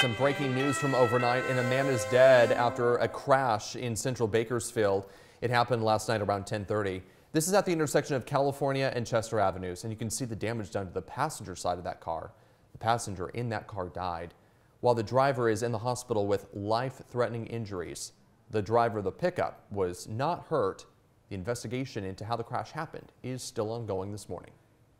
Some breaking news from overnight and a man is dead after a crash in central Bakersfield. It happened last night around 1030. This is at the intersection of California and Chester Avenues and you can see the damage done to the passenger side of that car. The passenger in that car died while the driver is in the hospital with life-threatening injuries. The driver of the pickup was not hurt. The investigation into how the crash happened is still ongoing this morning.